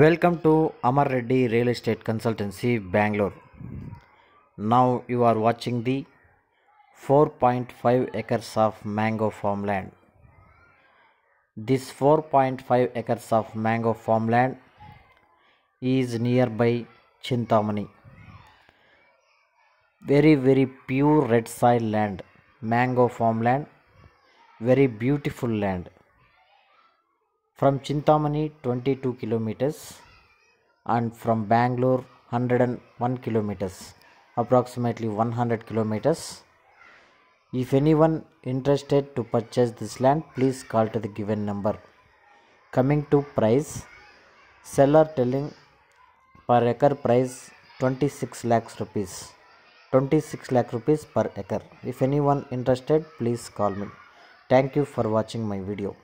Welcome to Amar Reddy Real Estate Consultancy, Bangalore. Now you are watching the 4.5 acres of mango farmland. This 4.5 acres of mango farmland is nearby Chintamani. Very, very pure red soil land, mango farmland, very beautiful land. From Chintamani 22 kilometers and from Bangalore 101 kilometers, approximately 100 kilometers. If anyone interested to purchase this land, please call to the given number. Coming to price, seller telling per acre price 26 lakhs rupees. 26 lakh rupees per acre. If anyone interested, please call me. Thank you for watching my video.